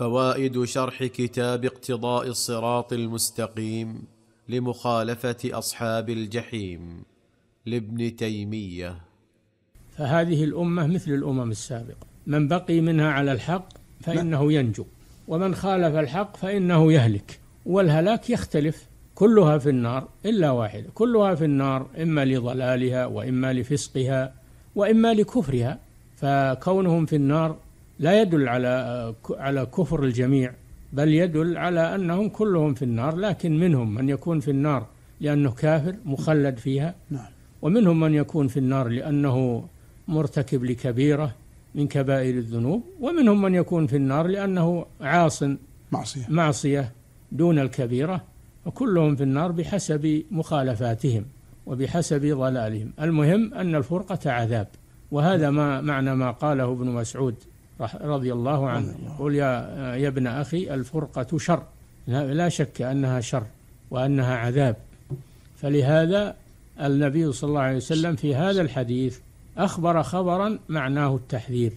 فوائد شرح كتاب اقتضاء الصراط المستقيم لمخالفة أصحاب الجحيم لابن تيمية. فهذه الأمة مثل الأمم السابقة. من بقي منها على الحق فإنه ينجو. ومن خالف الحق فإنه يهلك. والهلاك يختلف. كلها في النار إلا واحدة. كلها في النار إما لضلالها وإما لفسقها وإما لكفرها. فكونهم في النار لا يدل على على كفر الجميع بل يدل على أنهم كلهم في النار لكن منهم من يكون في النار لأنه كافر مخلد فيها نعم. ومنهم من يكون في النار لأنه مرتكب لكبيرة من كبائر الذنوب ومنهم من يكون في النار لأنه عاص معصية. معصية دون الكبيرة وكلهم في النار بحسب مخالفاتهم وبحسب ضلالهم. المهم أن الفرقة عذاب وهذا ما معنى ما قاله ابن مسعود. رضي الله عنه. يقول يا يا ابن أخي الفرقة شر. لا شك أنها شر وأنها عذاب. فلهذا النبي صلى الله عليه وسلم في هذا الحديث أخبر خبرا معناه التحذير.